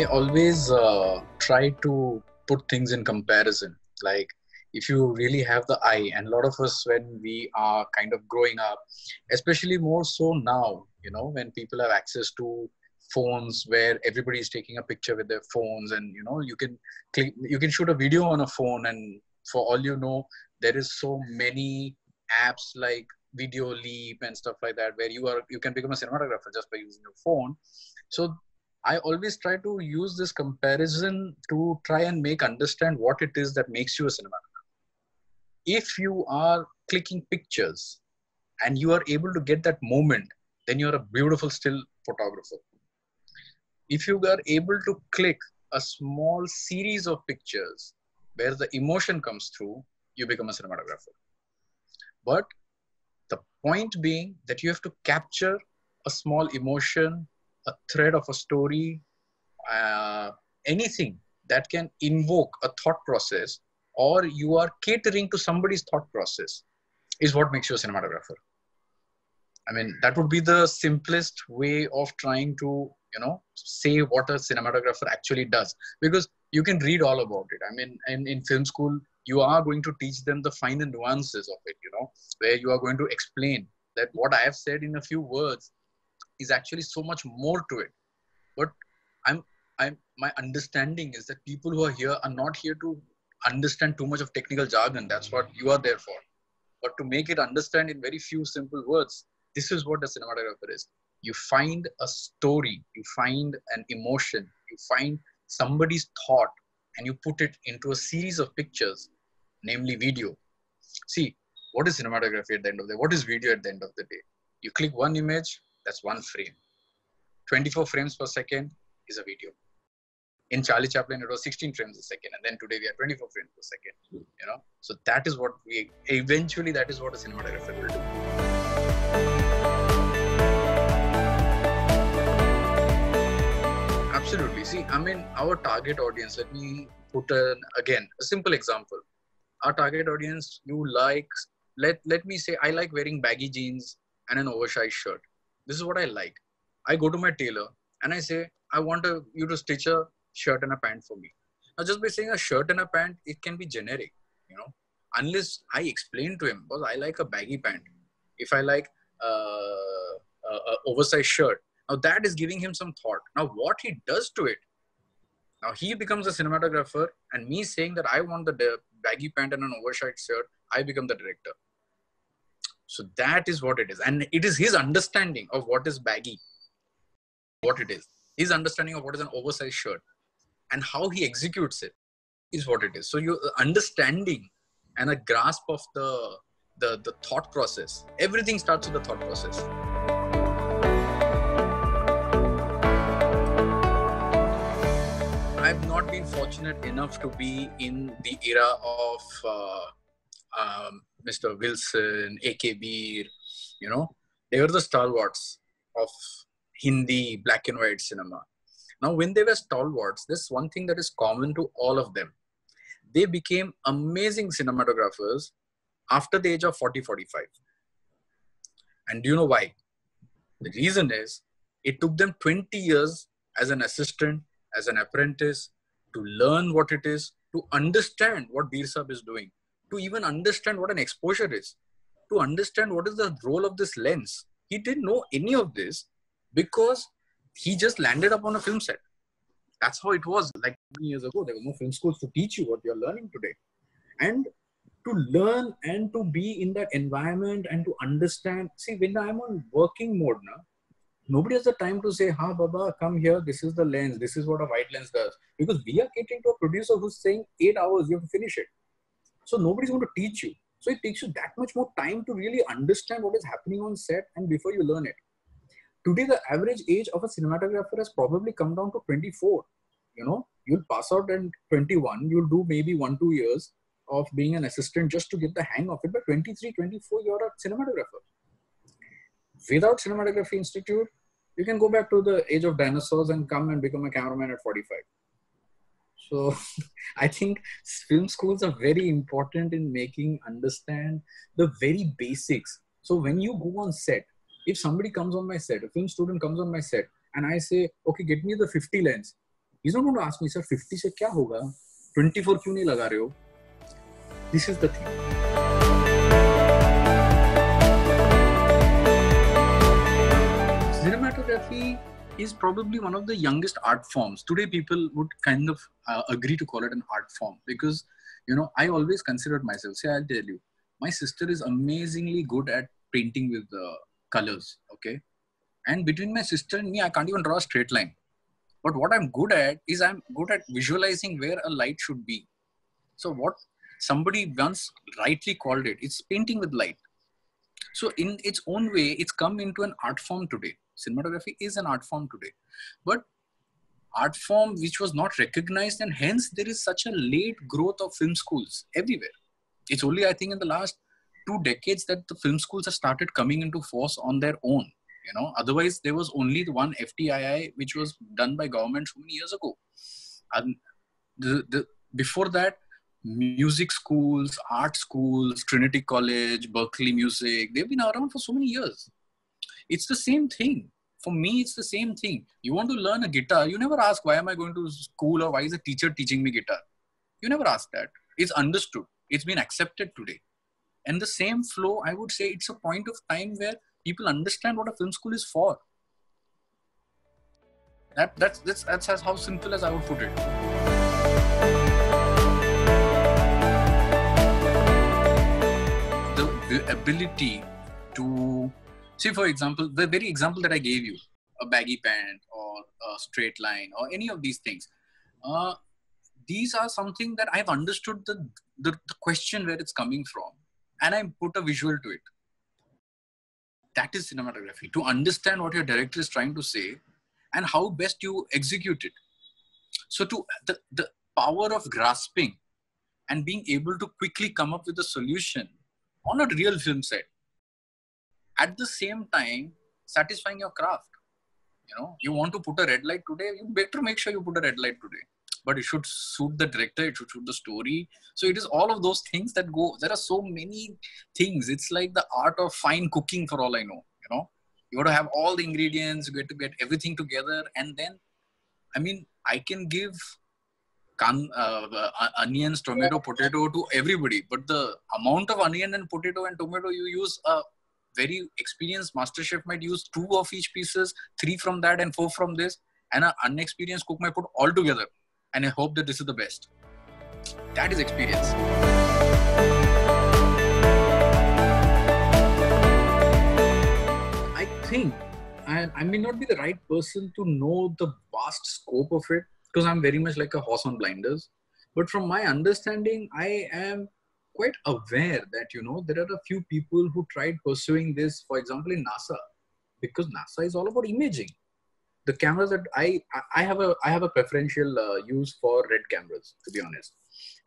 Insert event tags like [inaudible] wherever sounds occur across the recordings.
I always uh, try to put things in comparison. Like if you really have the eye, and a lot of us when we are kind of growing up, especially more so now, you know, when people have access to phones where everybody is taking a picture with their phones and you know you can click you can shoot a video on a phone and for all you know there is so many apps like video leap and stuff like that where you are you can become a cinematographer just by using your phone so i always try to use this comparison to try and make understand what it is that makes you a cinematographer if you are clicking pictures and you are able to get that moment then you're a beautiful still photographer. If you are able to click a small series of pictures where the emotion comes through you become a cinematographer. But the point being that you have to capture a small emotion, a thread of a story, uh, anything that can invoke a thought process, or you are catering to somebody's thought process, is what makes you a cinematographer. I mean, that would be the simplest way of trying to, you know, say what a cinematographer actually does. Because you can read all about it. I mean, in, in film school, you are going to teach them the finer nuances of it you know where you are going to explain that what i have said in a few words is actually so much more to it but i'm i'm my understanding is that people who are here are not here to understand too much of technical jargon that's what you are there for but to make it understand in very few simple words this is what a cinematographer is you find a story you find an emotion you find somebody's thought and you put it into a series of pictures, namely video. See, what is cinematography at the end of the day? What is video at the end of the day? You click one image, that's one frame. 24 frames per second is a video. In Charlie Chaplin, it was 16 frames a second, and then today we are 24 frames per second. You know, so that is what we eventually that is what a cinematographer will do. Absolutely. See, I mean, our target audience, let me put an, again, a simple example. Our target audience, you like, let, let me say, I like wearing baggy jeans and an oversized shirt. This is what I like. I go to my tailor and I say, I want a, you to stitch a shirt and a pant for me. Now, just by saying a shirt and a pant, it can be generic, you know, unless I explain to him, because I like a baggy pant. If I like uh, a, a oversized shirt, now that is giving him some thought. Now what he does to it, now he becomes a cinematographer and me saying that I want the baggy pant and an oversized shirt, I become the director. So that is what it is. And it is his understanding of what is baggy, what it is. His understanding of what is an oversized shirt and how he executes it is what it is. So your understanding and a grasp of the, the, the thought process, everything starts with the thought process. I've not been fortunate enough to be in the era of uh, um, Mr. Wilson, A.K. Bir, you know, they were the stalwarts of Hindi black and white cinema. Now, when they were stalwarts, there's one thing that is common to all of them. They became amazing cinematographers after the age of 40, 45. And do you know why? The reason is it took them 20 years as an assistant as an apprentice to learn what it is, to understand what Bir Saab is doing, to even understand what an exposure is, to understand what is the role of this lens. He didn't know any of this because he just landed up on a film set. That's how it was like many years ago. There were no film schools to teach you what you're learning today. And to learn and to be in that environment and to understand. See, when I'm on working mode now, nobody has the time to say, "Ha, Baba, come here. This is the lens. This is what a wide lens does." Because we are catering to a producer who's saying eight hours, you have to finish it. So nobody's going to teach you. So it takes you that much more time to really understand what is happening on set and before you learn it. Today, the average age of a cinematographer has probably come down to 24. You know, you'll pass out at 21, you'll do maybe one, two years of being an assistant just to get the hang of it. But 23, 24, you're a cinematographer. Without Cinematography Institute, you can go back to the age of dinosaurs and come and become a cameraman at 45 so [laughs] i think film schools are very important in making understand the very basics. So when you go on set if somebody comes on my set a film student comes on my set and i say okay get me the 50 lens. He's not going to ask me sir 50 se kya hoga 24 kyun nahi rahe ho this is the thing. Cinematography is probably one of the youngest art forms. Today people would kind of uh, agree to call it an art form because you know i always considered myself say i'll tell you my sister is amazingly good at painting with the colors okay? And between my sister and me i can't even draw a straight line. But what i'm good at is i'm good at visualizing where a light should be. So what somebody once rightly called it it's painting with light. So in its own way it's come into an art form today cinematography is an art form today. But art form which was not recognized and hence there is such a late growth of film schools everywhere. It's only i think in the last two decades that the film schools have started coming into force on their own you know. Otherwise there was only the one ftii which was done by government so many years ago. And the, the before that music schools art schools trinity college berklee music they've been around for so many years it's the same thing. For me it's the same thing. You want to learn a guitar you never ask why am i going to school or why is a teacher teaching me guitar? You never ask that. It's understood. It's been accepted today. And the same flow i would say it's a point of time where people understand what a film school is for. That that's that's, that's as how simple as i would put it. The, the ability to see for example the very example that i gave you a baggy pant or a straight line or any of these things uh, these are something that i've understood the, the, the question where it's coming from and i put a visual to it. That is cinematography. To understand what your director is trying to say and how best you execute it. So to the, the power of grasping and being able to quickly come up with a solution on a real film set at the same time satisfying your craft. You know you want to put a red light today you better make sure you put a red light today. But it should suit the director it should suit the story. So it is all of those things that go there are so many things. It's like the art of fine cooking for all i know you know. You got to have all the ingredients you get to get everything together and then i mean i can give can, uh, uh, onions tomato potato to everybody but the amount of onion and potato and tomato you use a very experienced master chef might use two of each pieces three from that and four from this and an unexperienced cook might put all together and I hope that this is the best. That is experience. I think I, I may not be the right person to know the vast scope of it because I'm very much like a horse on blinders. But from my understanding, I am quite aware that you know there are a few people who tried pursuing this, for example, in NASA, because NASA is all about imaging the cameras that I I have a I have a preferential uh, use for red cameras to be honest,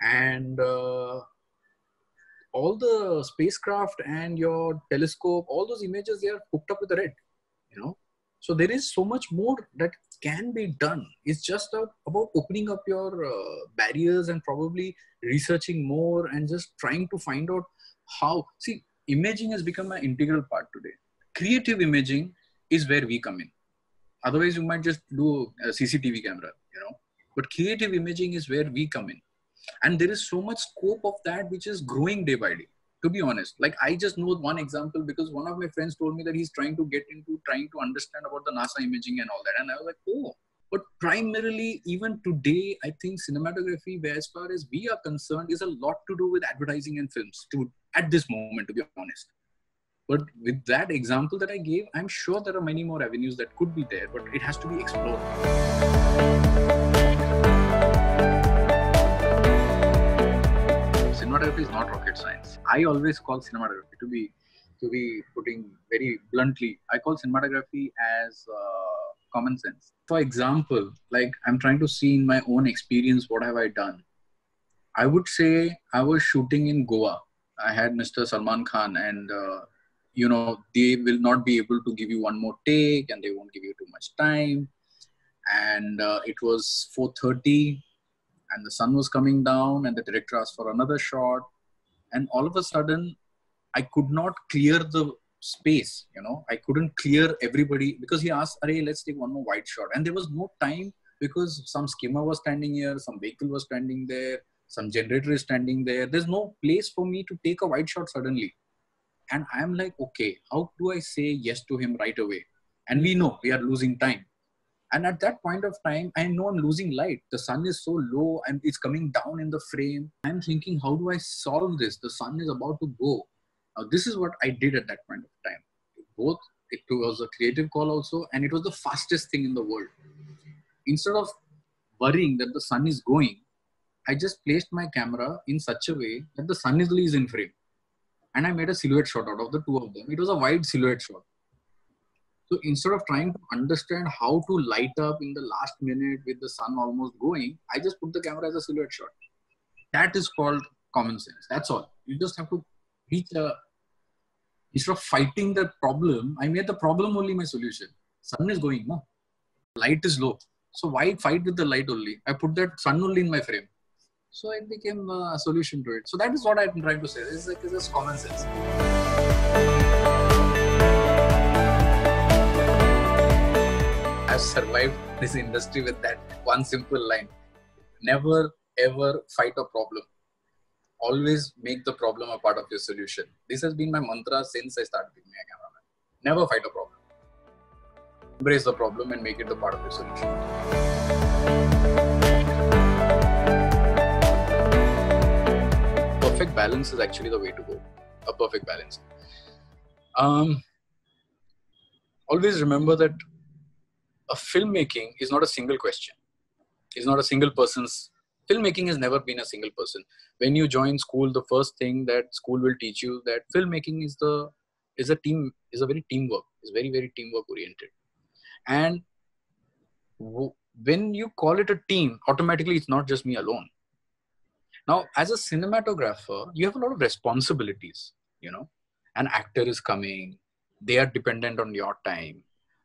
and uh, all the spacecraft and your telescope, all those images they are hooked up with the red, you know. So there is so much more that can be done. It's just about opening up your uh, barriers and probably researching more and just trying to find out how. See, imaging has become an integral part today. Creative imaging is where we come in Otherwise, you might just do a CCTV camera, you know. But creative imaging is where we come in. And there is so much scope of that which is growing day by day, to be honest. Like, I just know one example because one of my friends told me that he's trying to get into trying to understand about the NASA imaging and all that. And I was like, oh, but primarily, even today, I think cinematography, where as far as we are concerned, is a lot to do with advertising and films. To at this moment, to be honest, but with that example that I gave, I'm sure there are many more avenues that could be there, but it has to be explored. Cinematography is not rocket science. I always call cinematography to be to be putting very bluntly. I call cinematography as uh, common sense. For example, like I'm trying to see in my own experience what have I done. I would say I was shooting in Goa. I had Mr. Salman Khan and uh, you know they will not be able to give you one more take and they won't give you too much time and uh, it was 4.30 and the sun was coming down and the director asked for another shot. And all of a sudden i could not clear the space you know. I couldn't clear everybody because he asked Arey, let's take one more wide shot. And there was no time because some skimmer was standing here some vehicle was standing there some generator is standing there. There's no place for me to take a wide shot suddenly. And i'm like okay how do i say yes to him right away? And we know we are losing time and at that point of time i know i'm losing light. The sun is so low and it's coming down in the frame. I'm thinking how do i solve this? The sun is about to go. Now this is what i did at that point of time. Both it was a creative call also and it was the fastest thing in the world. Instead of worrying that the sun is going i just placed my camera in such a way that the sun is in frame. And i made a silhouette shot out of the two of them. It was a wide silhouette shot so instead of trying to understand how to light up in the last minute with the sun almost going, I just put the camera as a silhouette shot. That is called common sense. That's all. You just have to reach a. Instead of fighting the problem, I made the problem only my solution. Sun is going, no? Light is low. So why fight with the light only? I put that sun only in my frame. So it became a solution to it. So that is what I'm trying to say. Is like this is common sense. Have survived this industry with that one simple line. Never ever fight a problem. Always make the problem a part of your solution. This has been my mantra since i started being a cameraman. Never fight a problem. Embrace the problem and make it the part of your solution. Perfect balance is actually the way to go. A perfect balance. Um, always remember that a filmmaking is not a single question. It's not a single person's filmmaking has never been a single person. When you join school the first thing that school will teach you that filmmaking is the is a team is a very teamwork is very very teamwork oriented. And w- when you call it a team automatically it's not just me alone. Now as a cinematographer you have a lot of responsibilities you know. An actor is coming they are dependent on your time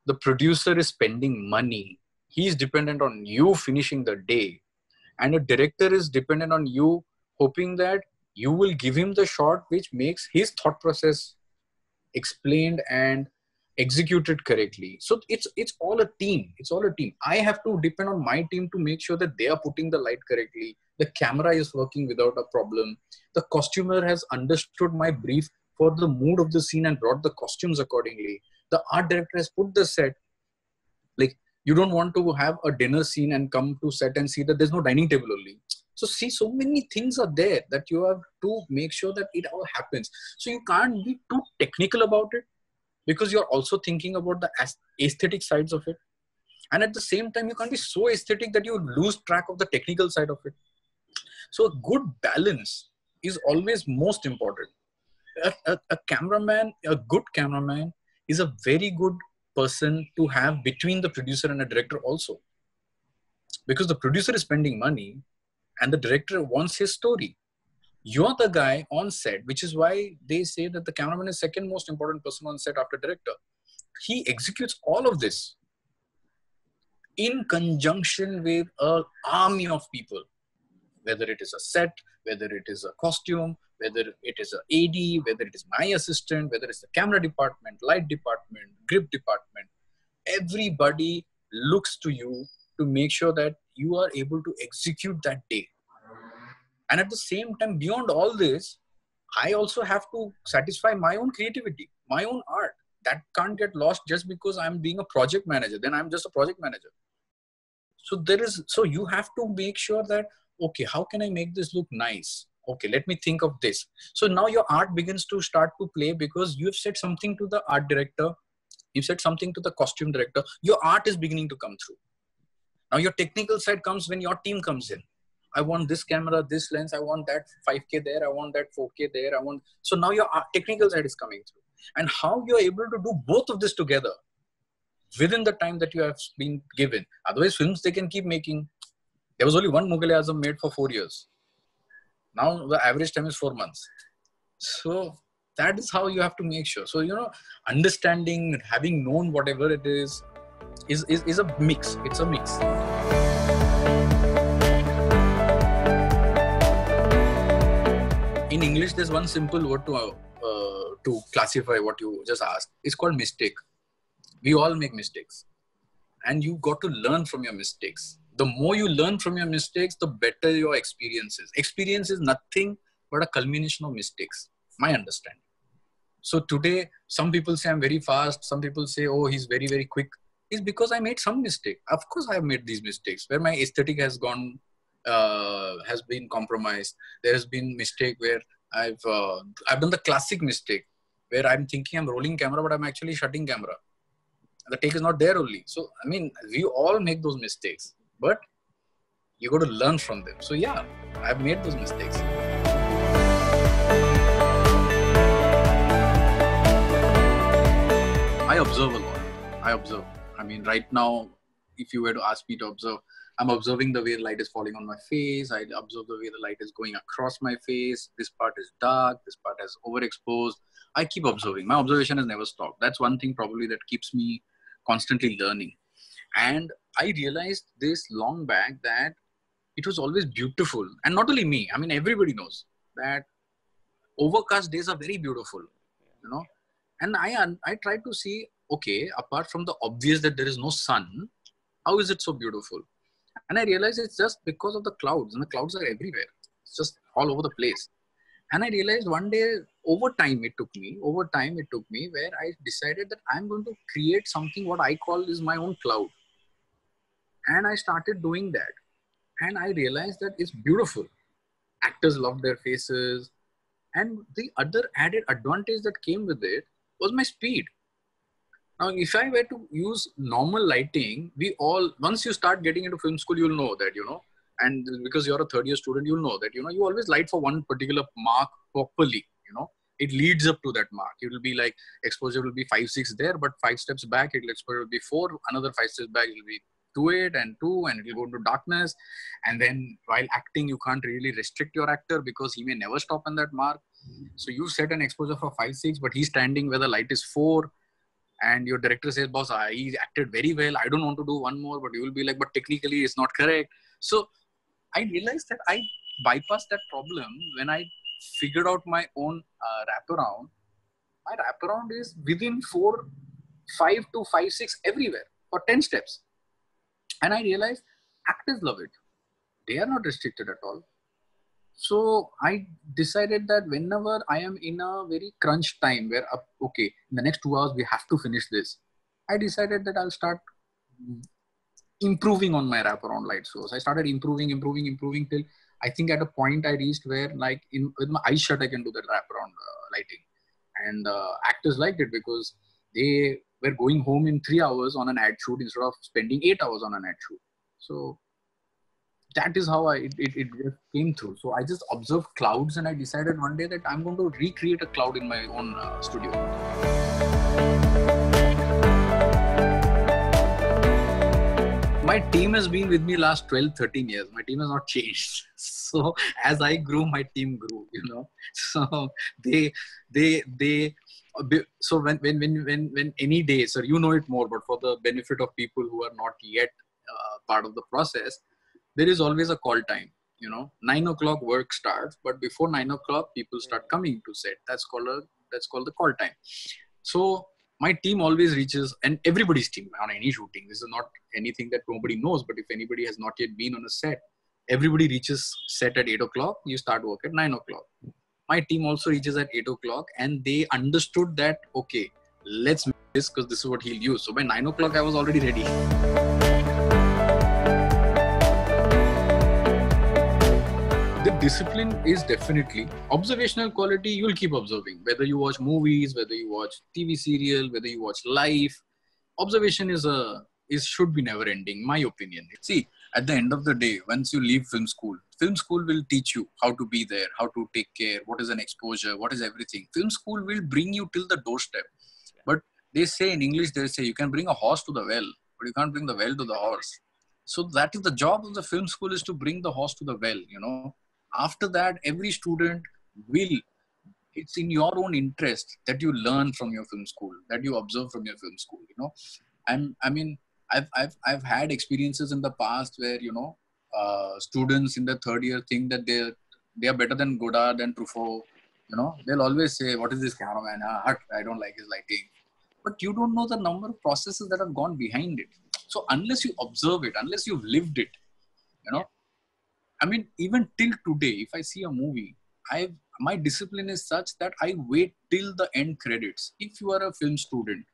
the producer is spending money. He's dependent on you finishing the day. And a director is dependent on you hoping that you will give him the shot which makes his thought process explained and executed correctly. So it's it's all a team. It's all a team. I have to depend on my team to make sure that they are putting the light correctly. The camera is working without a problem. The costumer has understood my brief for the mood of the scene and brought the costumes accordingly the art director has put the set. Like you don't want to have a dinner scene and come to set and see that there's no dining table only. So see so many things are there that you have to make sure that it all happens. So you can't be too technical about it because you're also thinking about the aesthetic sides of it. And at the same time you can't be so aesthetic that you lose track of the technical side of it. So a good balance is always most important. A, a, a cameraman a good cameraman is a very good person to have between the producer and a director also. Because the producer is spending money and the director wants his story. You're the guy on set which is why they say that the cameraman is second most important person on set after director. He executes all of this in conjunction with an army of people whether it is a set whether it is a costume whether it is a AD, whether it is my assistant, whether it's the camera department, light department, grip department, everybody looks to you to make sure that you are able to execute that day. And at the same time, beyond all this, I also have to satisfy my own creativity, my own art. That can't get lost just because I'm being a project manager. Then I'm just a project manager. So there is, so you have to make sure that, okay, how can I make this look nice? Okay let me think of this. So now your art begins to start to play because you've said something to the art director. You've said something to the costume director. Your art is beginning to come through. Now your technical side comes when your team comes in. I want this camera this lens i want that 5k there i want that 4k there i want so now your technical side is coming through. And how you're able to do both of this together within the time that you have been given. Otherwise films they can keep making. There was only one mughal azam made for four years now the average time is four months. So that is how you have to make sure. So you know, understanding, having known whatever it is, is is, is a mix. It's a mix. In English, there's one simple word to uh, to classify what you just asked. It's called mistake. We all make mistakes, and you got to learn from your mistakes the more you learn from your mistakes, the better your experience is. Experience is nothing but a culmination of mistakes, my understanding. So today, some people say I'm very fast. Some people say, oh, he's very, very quick. Is because I made some mistake. Of course, I have made these mistakes where my aesthetic has gone, uh, has been compromised. There has been mistake where I've, uh, I've done the classic mistake where I'm thinking I'm rolling camera, but I'm actually shutting camera. The take is not there only. So, I mean, we all make those mistakes, but you got to learn from them. So, yeah, I've made those mistakes. I observe a lot. I observe. I mean, right now, if you were to ask me to observe, I'm observing the way the light is falling on my face. I observe the way the light is going across my face. This part is dark. This part is overexposed. I keep observing. My observation has never stopped. That's one thing probably that keeps me constantly learning. And I realized this long back that it was always beautiful. And not only me, I mean, everybody knows that overcast days are very beautiful, you know. And I, I try to see, okay, apart from the obvious that there is no sun, how is it so beautiful? And I realized it's just because of the clouds, and the clouds are everywhere. It's just all over the place. And I realized one day, over time, it took me, over time, it took me, where I decided that I'm going to create something what I call is my own cloud. And I started doing that. And I realized that it's beautiful. Actors love their faces. And the other added advantage that came with it was my speed. Now, if I were to use normal lighting, we all, once you start getting into film school, you'll know that, you know, and because you're a third year student, you'll know that, you know, you always light for one particular mark properly, you know, it leads up to that mark. It will be like exposure will be five, six there, but five steps back, it will exposure will be four, another five steps back, it will be two, eight and two, and it will go into darkness. And then while acting, you can't really restrict your actor because he may never stop on that mark. So you set an exposure for five, six, but he's standing where the light is four. And your director says, boss, I, he acted very well. I don't want to do one more, but you will be like, but technically it's not correct. So I realized that I bypassed that problem when I figured out my own uh, wraparound. My wraparound is within four, five to five, six everywhere for 10 steps. And I realized actors love it. They are not restricted at all. So i decided that whenever i am in a very crunch time where uh, okay in the next two hours we have to finish this i decided that i'll start improving on my wraparound light source. I started improving improving improving till i think at a point i reached where like in with my eyes shut i can do that wraparound uh, lighting. And uh, actors liked it because they were going home in three hours on an ad shoot instead of spending eight hours on an ad shoot so that is how I it, it, it came through. So I just observed clouds and I decided one day that I'm going to recreate a cloud in my own uh, studio. My team has been with me last 12, 13 years. My team has not changed. [laughs] So as I grew, my team grew, you know. So they they they so when when when when, when any day, sir, you know it more, but for the benefit of people who are not yet uh, part of the process, there is always a call time you know. Nine o'clock work starts but before nine o'clock people start coming to set. That's called a that's called the call time. So my team always reaches and everybody's team on any shooting this is not anything that nobody knows but if anybody has not yet been on a set everybody reaches set at 8 o'clock you start work at 9 o'clock my team also reaches at 8 o'clock and they understood that okay let's make this because this is what he'll use. So by 9 o'clock i was already ready. The discipline is definitely observational quality you'll keep observing. Whether you watch movies whether you watch tv serial whether you watch live observation is a is should be never ending my opinion. See at the end of the day once you leave film school film school will teach you how to be there how to take care what is an exposure what is everything. Film school will bring you till the doorstep. But they say in english they say you can bring a horse to the well but you can't bring the well to the horse. So that is the job of the film school is to bring the horse to the well you know. After that every student will it's in your own interest that you learn from your film school that you observe from your film school you know. And i mean i've i've, I've had experiences in the past where you know uh, students in the third year think that they they are better than godard and truffaut. You know they'll always say what is this cameraman ah, i don't like his lighting. But you don't know the number of processes that have gone behind it. So unless you observe it unless you've lived it you know i mean even till today if i see a movie i my discipline is such that i wait till the end credits. If you are a film student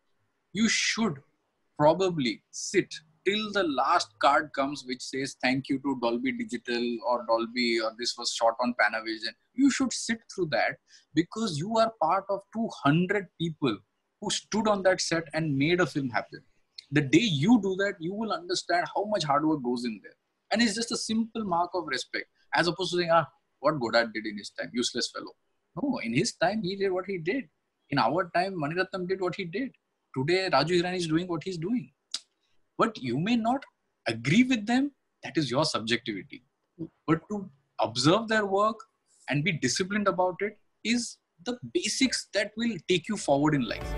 you should probably sit till the last card comes which says thank you to dolby digital or dolby or this was shot on panavision. You should sit through that because you are part of 200 people who stood on that set and made a film happen. The day you do that you will understand how much hard work goes in there. And it's just a simple mark of respect as opposed to saying ah what godard did in his time useless fellow. No in his time he did what he did. In our time maniratnam did what he did today raju hirani is doing what he's doing. But you may not agree with them that is your subjectivity. But to observe their work and be disciplined about it is the basics that will take you forward in life.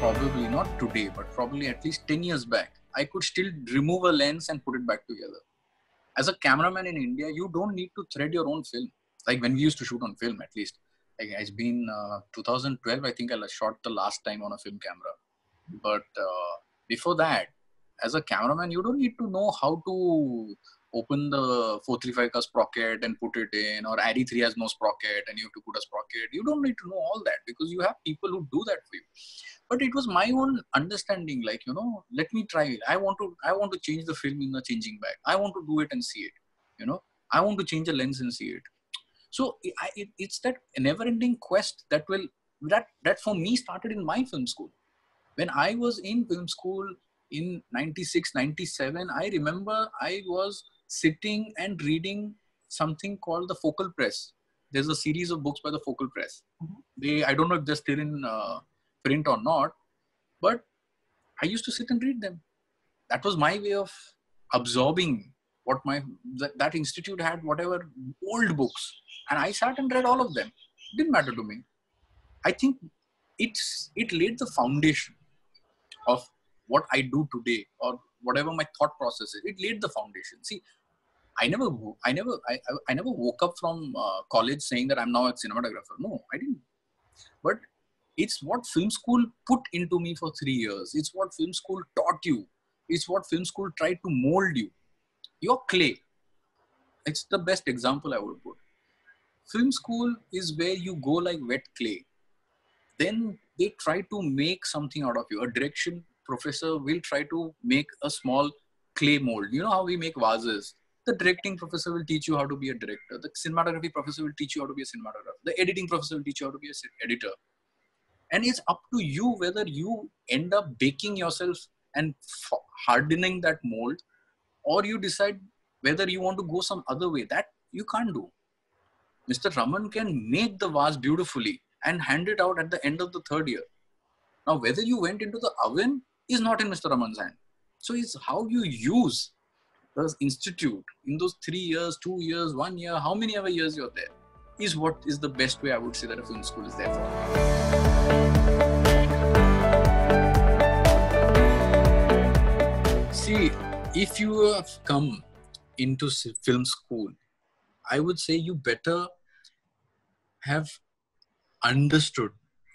Probably not today but probably at least 10 years back i could still remove a lens and put it back together. As a cameraman in india you don't need to thread your own film like when we used to shoot on film at least. Like it's been uh, 2012 i think i shot the last time on a film camera. But uh, before that as a cameraman you don't need to know how to open the 435 ka sprocket and put it in or ARRI 3 has no sprocket and you have to put a sprocket. You don't need to know all that because you have people who do that for you. But it was my own understanding like you know let me try it. I want to i want to change the film in the changing bag. I want to do it and see it you know. I want to change the lens and see it so I, it, it's that never-ending quest that will that that for me started in my film school. When I was in film school in 96, 97, I remember I was sitting and reading something called the Focal Press. There's a series of books by the Focal Press. Mm-hmm. They I don't know if they're still in uh, print or not, but I used to sit and read them. That was my way of absorbing what my that, that institute had whatever old books. And i sat and read all of them. Didn't matter to me. I think it's it laid the foundation of what i do today or whatever my thought process is. It laid the foundation. See i never i never i, I never woke up from uh, college saying that i'm now a cinematographer. No i didn't. But it's what film school put into me for three years. It's what film school taught you. It's what film school tried to mold you your clay. It's the best example i would put. Film school is where you go like wet clay. Then they try to make something out of you. A direction professor will try to make a small clay mold. You know how we make vases? The directing professor will teach you how to be a director. The cinematography professor will teach you how to be a cinematographer. The editing professor will teach you how to be an editor. And it's up to you whether you end up baking yourself and hardening that mold or you decide whether you want to go some other way that you can't do. Mr raman can make the vase beautifully and hand it out at the end of the third year. Now whether you went into the oven is not in mr raman's hand. So it's how you use the institute in those three years two years one year how many other years you're there is what is the best way i would say that a film school is there for. See if you have come into film school, I would say you better have understood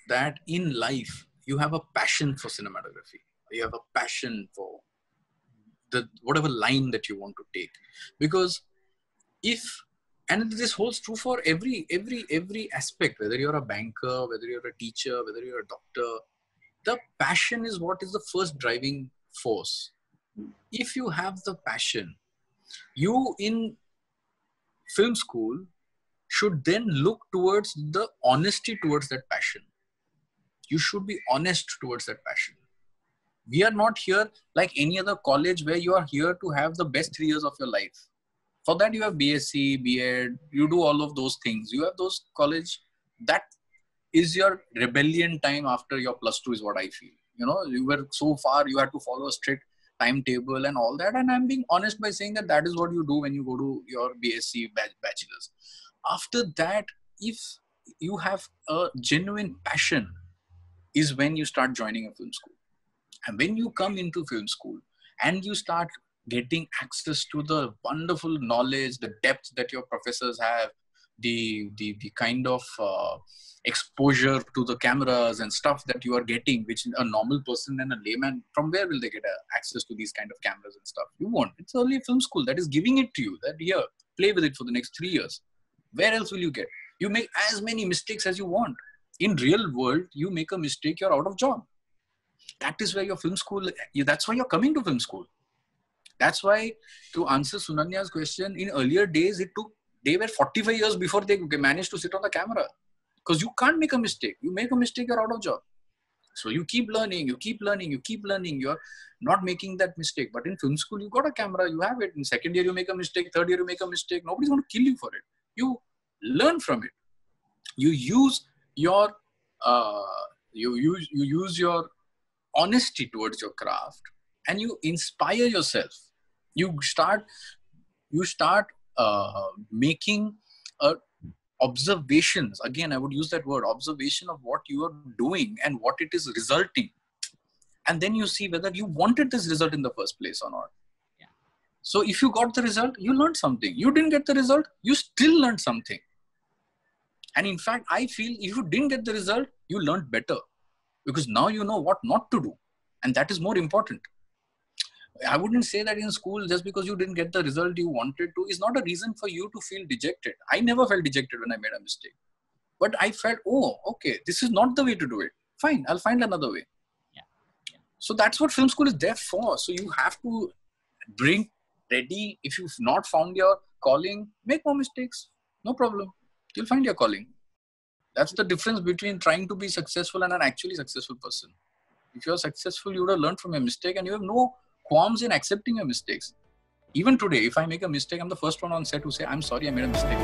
that in life you have a passion for cinematography. You have a passion for the whatever line that you want to take, because if and this holds true for every every every aspect whether you're a banker whether you're a teacher whether you're a doctor the passion is what is the first driving force if you have the passion, you in film school should then look towards the honesty towards that passion. You should be honest towards that passion. We are not here like any other college where you are here to have the best three years of your life. For that, you have BSc, BEd, you do all of those things. You have those college that is your rebellion time after your plus two, is what I feel. You know, you were so far, you had to follow a strict timetable and all that. And i'm being honest by saying that that is what you do when you go to your bsc bachelor's. After that if you have a genuine passion is when you start joining a film school. And when you come into film school and you start getting access to the wonderful knowledge the depth that your professors have the the the kind of uh, exposure to the cameras and stuff that you are getting which a normal person and a layman from where will they get uh, access to these kind of cameras and stuff? You won't. It's only film school that is giving it to you that here play with it for the next 3 years. Where else will you get? You make as many mistakes as you want. In real world you make a mistake you're out of job. That is where your film school that's why you're coming to film school. That's why to answer sunanya's question in earlier days it took they were 45 years before they managed to sit on the camera. Because you can't make a mistake. You make a mistake you're out of job. So you keep learning you keep learning you keep learning. You're not making that mistake. But in film school you got a camera you have it. In second year you make a mistake. Third year you make a mistake. Nobody's going to kill you for it. You learn from it. You use your uh, you use you use your honesty towards your craft and you inspire yourself. You start you start uh, making a observations. Again i would use that word observation of what you are doing and what it is resulting. And then you see whether you wanted this result in the first place or not. Yeah. so if you got the result you learned something. You didn't get the result you still learned something. And in fact i feel if you didn't get the result you learned better. Because now you know what not to do. And that is more important I wouldn't say that in school just because you didn't get the result you wanted to is not a reason for you to feel dejected. I never felt dejected when I made a mistake. But I felt, oh, okay, this is not the way to do it. Fine, I'll find another way. Yeah. yeah. So that's what film school is there for. So you have to bring ready. If you've not found your calling, make more mistakes. No problem. You'll find your calling. That's the difference between trying to be successful and an actually successful person. If you're successful, you would have learned from your mistake and you have no qualms in accepting your mistakes. Even today, if I make a mistake, I'm the first one on set to say, I'm sorry, I made a mistake.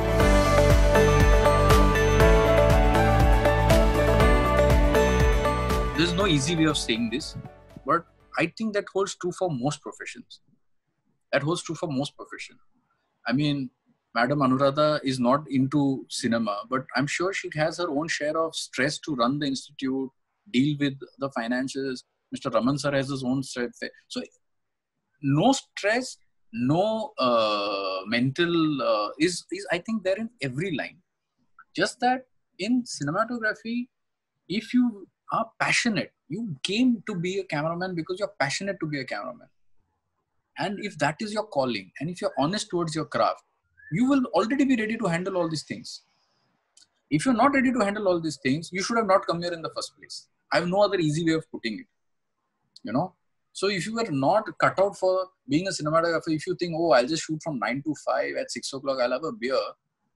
There's no easy way of saying this, but I think that holds true for most professions. That holds true for most professions. I mean, Madam Anuradha is not into cinema, but I'm sure she has her own share of stress to run the institute, deal with the finances. Mr. Raman sir has his own stress. So no stress no uh, mental uh, is is i think there in every line. Just that in cinematography if you are passionate you came to be a cameraman because you're passionate to be a cameraman. And if that is your calling and if you're honest towards your craft you will already be ready to handle all these things. If you're not ready to handle all these things you should have not come here in the first place. I have no other easy way of putting it. You know so if you were not cut out for being a cinematographer, if you think, oh, I'll just shoot from nine to five at six o'clock, I'll have a beer,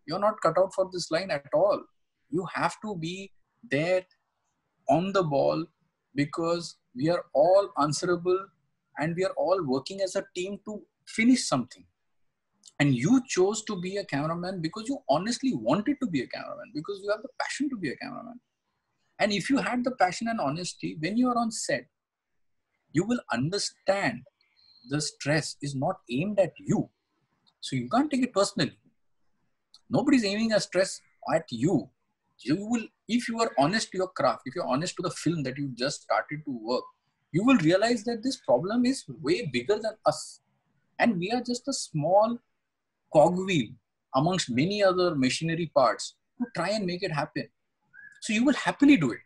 you're not cut out for this line at all. You have to be there on the ball because we are all answerable and we are all working as a team to finish something. And you chose to be a cameraman because you honestly wanted to be a cameraman, because you have the passion to be a cameraman. And if you had the passion and honesty, when you are on set, you will understand the stress is not aimed at you. So you can't take it personally. Nobody's aiming a stress at you. You will, if you are honest to your craft, if you're honest to the film that you just started to work, you will realize that this problem is way bigger than us. And we are just a small cogwheel amongst many other machinery parts to try and make it happen. So you will happily do it.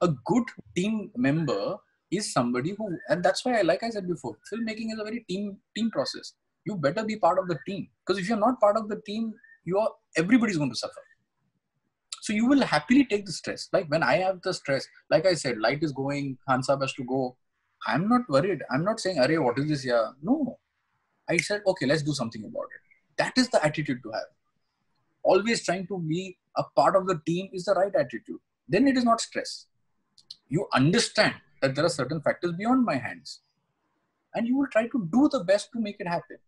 A good team member is somebody who and that's why I, like i said before filmmaking is a very team team process. You better be part of the team because if you're not part of the team you are everybody's going to suffer. So you will happily take the stress. Like when i have the stress like i said light is going hansa has to go. I'm not worried. I'm not saying Array, what is this yeah no. I said okay let's do something about it. That is the attitude to have. Always trying to be a part of the team is the right attitude. Then it is not stress. You understand that there are certain factors beyond my hands. And you will try to do the best to make it happen.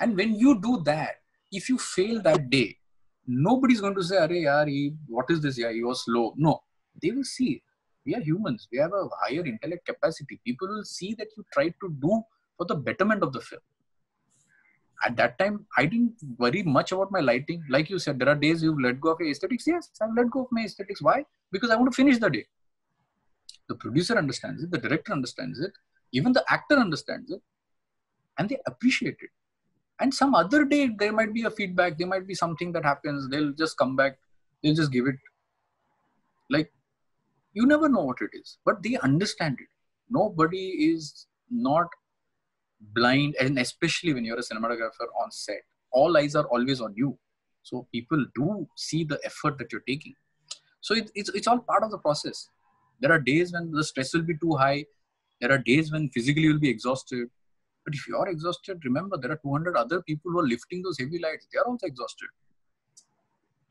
And when you do that, if you fail that day, nobody's going to say, Arey, yaar, what is this? Yeah, you was slow. No, they will see. We are humans. We have a higher intellect capacity. People will see that you tried to do for the betterment of the film. At that time, I didn't worry much about my lighting. Like you said, there are days you've let go of your aesthetics. Yes, I've let go of my aesthetics. Why? Because I want to finish the day the producer understands it, the director understands it, even the actor understands it, and they appreciate it. and some other day there might be a feedback there might be something that happens they'll just come back they'll just give it. Like you never know what it is but they understand it. Nobody is not blind and especially when you're a cinematographer on set all eyes are always on you. So people do see the effort that you're taking. So it, it's, it's all part of the process there are days when the stress will be too high. There are days when physically you'll be exhausted. But if you're exhausted remember there are 200 other people who are lifting those heavy lights. They are also exhausted.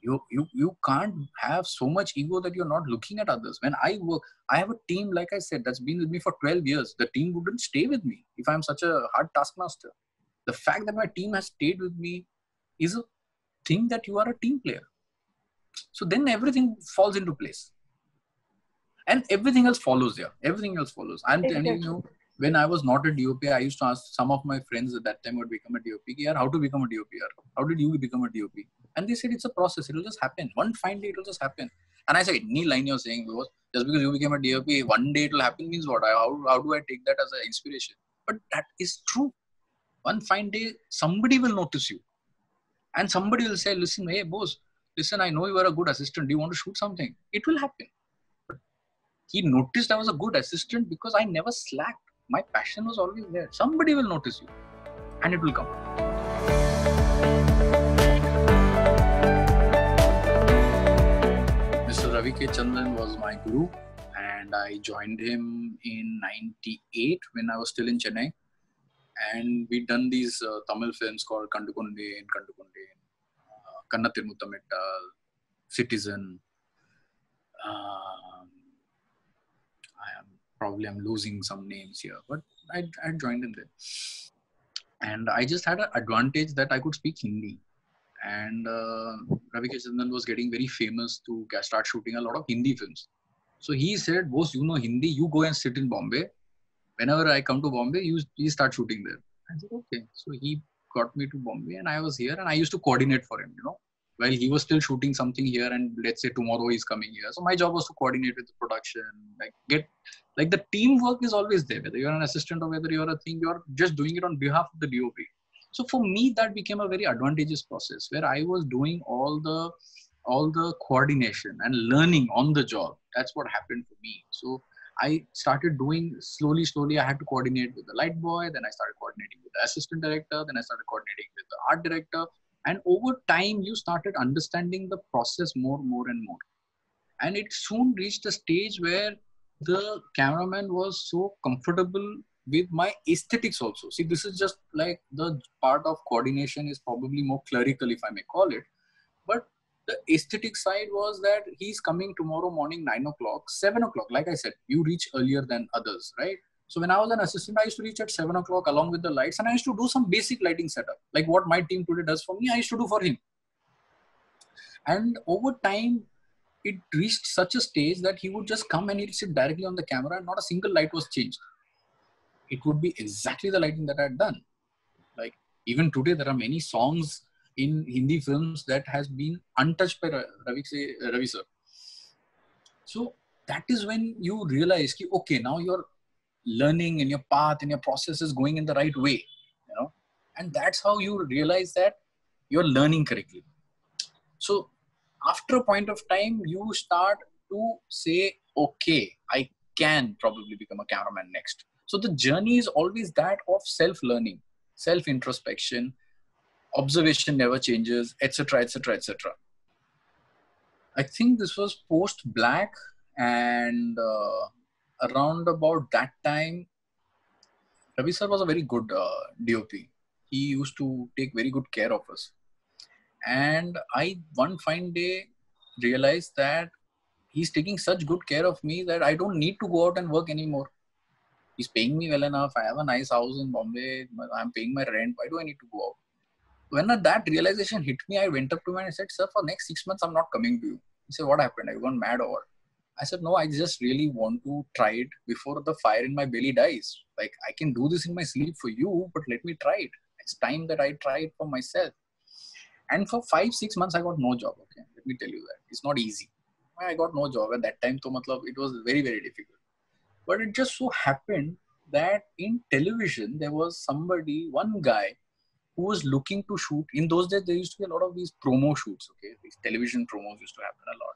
You you you can't have so much ego that you're not looking at others. When i work i have a team like i said that's been with me for 12 years. The team wouldn't stay with me if i'm such a hard taskmaster. The fact that my team has stayed with me is a thing that you are a team player. So then everything falls into place and everything else follows there everything else follows i'm telling you when I was not a DOP, I used to ask some of my friends at that time would become a DOP, yeah, how to become a DOP? How did you become a DOP? And they said it's a process. It will just happen. One fine day, it will just happen. And I said, any line you're saying was just because you became a DOP, one day it will happen means what? How, how do I take that as an inspiration? But that is true. One fine day, somebody will notice you. And somebody will say, listen, hey, boss, listen, I know you are a good assistant. Do you want to shoot something? It will happen. He noticed I was a good assistant because I never slacked my passion was always there. Somebody will notice you and it will come. Mr. Ravi K. Chandran was my guru and I joined him in 98 when I was still in Chennai. And we'd done these uh, Tamil films called Kandukonde and Kandukonde, uh, Kannathil Muthamittal, Citizen. Am probably I'm losing some names here, but I, I joined in there. And I just had an advantage that I could speak Hindi. And uh, Ravi K. Was getting very famous to start shooting a lot of Hindi films. So he said, Boss, you know Hindi, you go and sit in Bombay. Whenever I come to Bombay, you, you start shooting there. I said, okay. So he got me to Bombay and I was here and I used to coordinate for him, you know while he was still shooting something here and let's say tomorrow he's coming here. So my job was to coordinate with the production like get like the teamwork is always there whether you're an assistant or whether you're a thing you're just doing it on behalf of the dop so for me that became a very advantageous process where i was doing all the all the coordination and learning on the job. That's what happened for me. So I started doing slowly, slowly. I had to coordinate with the light boy, then I started coordinating with the assistant director, then I started coordinating with the art director, and over time you started understanding the process more more and more. And it soon reached a stage where the cameraman was so comfortable with my aesthetics also. See this is just like the part of coordination is probably more clerical if i may call it. But the aesthetic side was that he's coming tomorrow morning 9 o'clock 7 o'clock. Like i said you reach earlier than others right so when I was an assistant, I used to reach at seven o'clock along with the lights, and I used to do some basic lighting setup, like what my team today does for me. I used to do for him. And over time, it reached such a stage that he would just come and he'd sit directly on the camera, and not a single light was changed. It would be exactly the lighting that I had done. Like even today, there are many songs in Hindi films that has been untouched by Ravi, Ravi sir. So that is when you realize, okay, now you're learning and your path and your process is going in the right way you know? And that's how you realize that you're learning correctly. So after a point of time you start to say okay i can probably become a cameraman next. So the journey is always that of self learning self introspection observation never changes etc etc etc i think this was post black and uh, around about that time, Ravi sir was a very good uh, DOP. He used to take very good care of us. And I, one fine day, realized that he's taking such good care of me that I don't need to go out and work anymore. He's paying me well enough. I have a nice house in Bombay. I'm paying my rent. Why do I need to go out? When that realization hit me, I went up to him and I said, Sir, for next six months, I'm not coming to you. He said, What happened? I've gone mad or I said, no, I just really want to try it before the fire in my belly dies. Like, I can do this in my sleep for you, but let me try it. It's time that I try it for myself. And for five, six months, I got no job. Okay, let me tell you that. It's not easy. I got no job at that time, matlab, it was very, very difficult. But it just so happened that in television, there was somebody, one guy, who was looking to shoot. In those days, there used to be a lot of these promo shoots. Okay, these television promos used to happen a lot.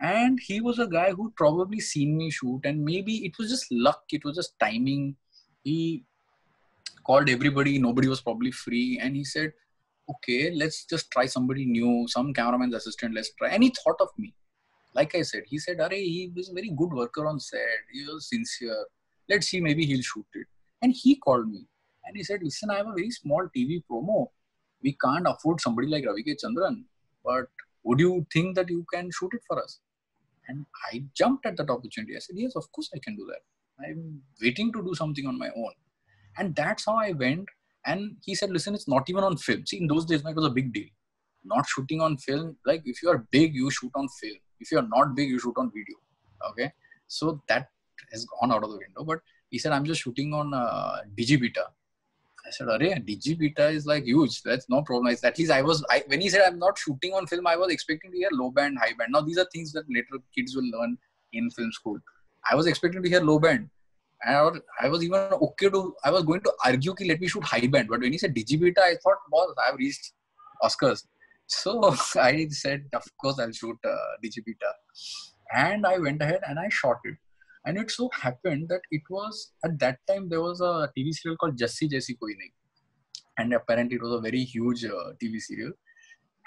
And he was a guy who probably seen me shoot, and maybe it was just luck. It was just timing. He called everybody. Nobody was probably free, and he said, "Okay, let's just try somebody new, some cameraman's assistant. Let's try." And he thought of me. Like I said, he said, "Are he was a very good worker on set. He was sincere. Let's see, maybe he'll shoot it." And he called me and he said, Listen, I have a very small TV promo. We can't afford somebody like Ravi K. Chandran, but would you think that you can shoot it for us? And I jumped at that opportunity. I said, Yes, of course I can do that. I'm waiting to do something on my own. And that's how I went. And he said, Listen, it's not even on film. See, in those days, it was a big deal. Not shooting on film. Like, if you are big, you shoot on film. If you are not big, you shoot on video. Okay. So that has gone out of the window. But he said, I'm just shooting on uh, Digibeta. Said, Array, Digibeta is like huge. That's no problem. At least I was, I, when he said I'm not shooting on film, I was expecting to hear low band, high band. Now, these are things that later kids will learn in film school. I was expecting to hear low band. And I was even okay to, I was going to argue, ki, let me shoot high band. But when he said Digibeta, I thought, boss, I've reached Oscars. So [laughs] I said, of course, I'll shoot uh, Digibeta. And I went ahead and I shot it. And it so happened that it was at that time there was a TV serial called Jassi Jaisi Koi Nahi. And apparently it was a very huge uh, TV serial.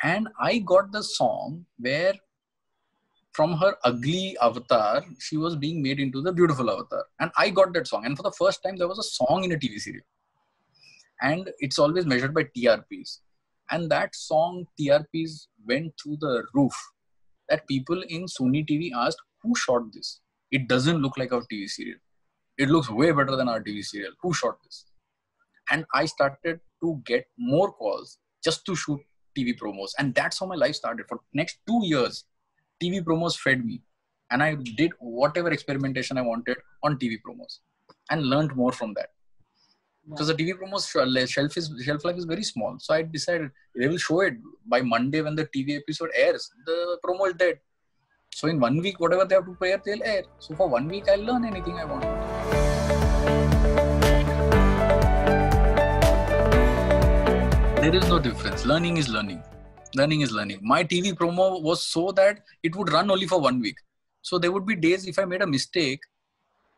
And I got the song where from her ugly avatar, she was being made into the beautiful avatar. And I got that song. And for the first time, there was a song in a TV serial. And it's always measured by TRPs. And that song, TRPs, went through the roof. That people in Sony TV asked, Who shot this? It doesn't look like our TV serial. It looks way better than our TV serial. Who shot this? And I started to get more calls just to shoot TV promos. And that's how my life started. For next two years, TV promos fed me. And I did whatever experimentation I wanted on TV promos and learned more from that. Because the TV promos shelf is shelf life is very small. So I decided they will show it by Monday when the TV episode airs. The promo is dead. So in one week, whatever they have to prepare, they'll air. So for one week, I'll learn anything I want. There is no difference. Learning is learning. Learning is learning. My TV promo was so that it would run only for one week. So there would be days if I made a mistake,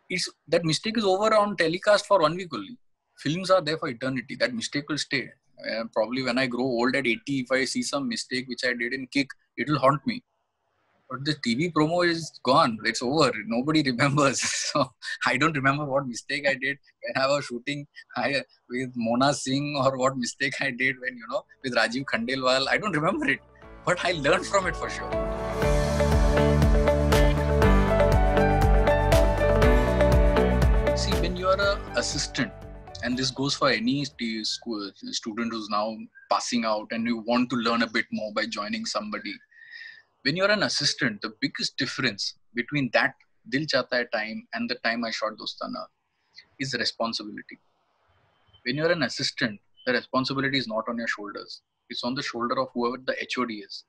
it's that mistake is over on telecast for one week only. Films are there for eternity. That mistake will stay. Uh, probably when I grow old at 80, if I see some mistake which I did in kick, it will haunt me but the TV promo is gone. It's over. Nobody [laughs] remembers. So I don't remember what mistake I did when I was shooting with Mona Singh or what mistake I did when, you know, with Rajiv Khandelwal. I don't remember it. But I learned from it for sure. See, when you are an assistant, and this goes for any school student who's now passing out and you want to learn a bit more by joining somebody when you're an assistant, the biggest difference between that Dil Chahta Hai time and the time I shot Dostana is responsibility. When you're an assistant, the responsibility is not on your shoulders. It's on the shoulder of whoever the HOD is.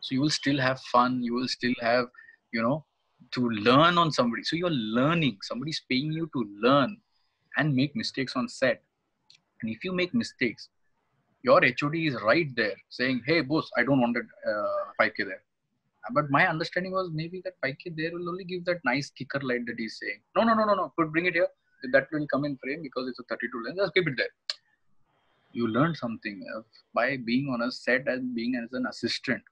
So you will still have fun. You will still have, you know, to learn on somebody. So you're learning. Somebody's paying you to learn and make mistakes on set. And if you make mistakes, your HOD is right there saying, hey, boss, I don't want that uh, 5K there but my understanding was maybe that 5K there will only give that nice kicker light that he's saying. No, no, no, no, no. Could bring it here. That will come in frame because it's a 32 lens. Just keep it there. You learn something by being on a set and being as an assistant.